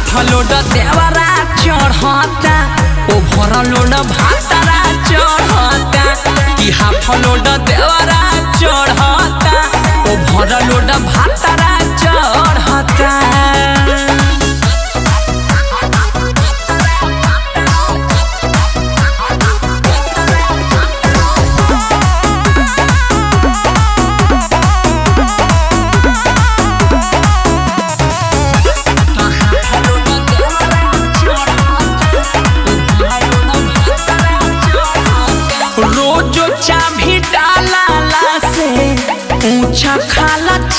Half load देवरा चढ़ता। ओ over load भातरा चढ़ता। कि हाफ़ लोड देवरा चढ़ता। ओ ओभर लोड भातरा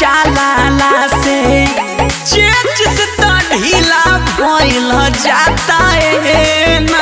चालाला से। चेच से त ढीला भइल जाता है ना।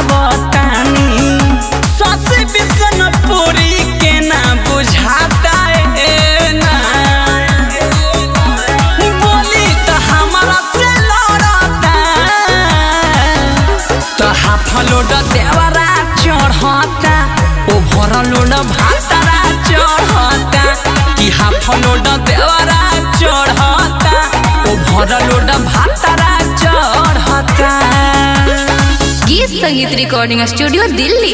देवरा चढ़ता भातरा चढ़ता कि देवरा चढ़ता भातरा चढ़ता गीत संगीत रिकॉर्डिंग स्टूडियो दिल्ली